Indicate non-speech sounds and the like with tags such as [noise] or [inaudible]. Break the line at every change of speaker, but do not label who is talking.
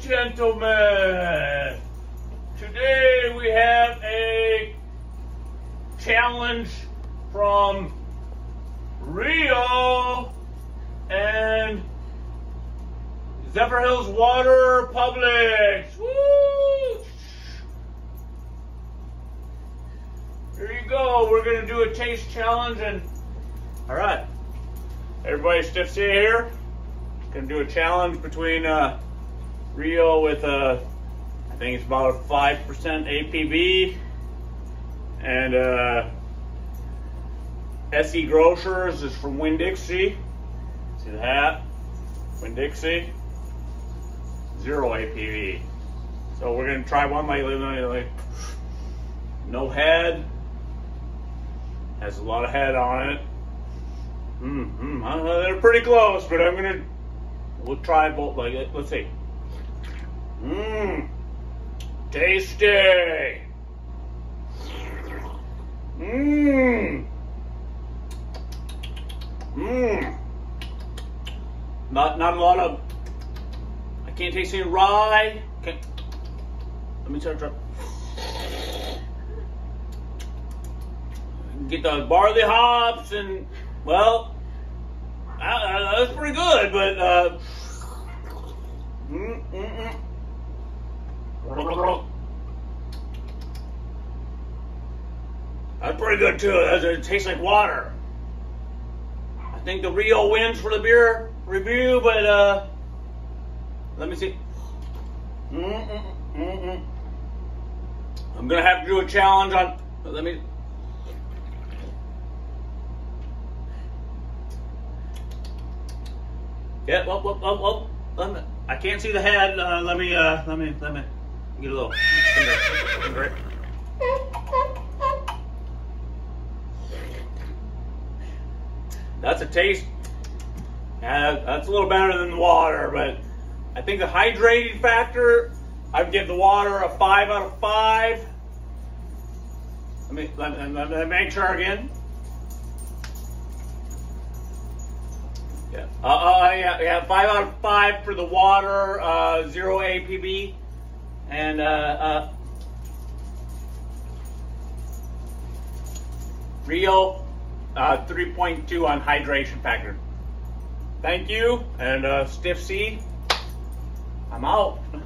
gentlemen, today we have a challenge from Rio and Zephyrhills Water Publix. Woo! Here you go. We're going to do a taste challenge and all right. Everybody stiff here. Gonna do a challenge between uh, Rio with a, I think it's about a 5% ABV and uh, SE Grocers is from Winn-Dixie. See the hat? Winn-Dixie. Zero ABV. So we're gonna try one like, like no head. Has a lot of head on it. Mm, mm, uh, they're pretty close, but I'm gonna. We'll try both. Like. Let's see. Mmm, tasty. Mmm, mmm. Not not a lot of. I can't taste any rye. Okay. Let me try. try. Get the barley hops and well, that, that was pretty good, but uh, mm, mm, mm. Pretty good too. It tastes like water. I think the Rio wins for the beer review, but uh, let me see. Mm, mm, mm I'm gonna have to do a challenge on. Let me. Yeah, let me, I can't see the head. Uh, let me, uh, let me, let me get a little That's a taste. That's a little better than the water, but I think the hydrating factor, I'd give the water a five out of five. Let me, let me, let me make sure again. Yeah. Uh, uh, yeah, yeah, five out of five for the water, uh, zero ABV, and uh, uh, Rio, uh, 3.2 on hydration factor. Thank you, and uh, Stiff C, I'm out. [laughs]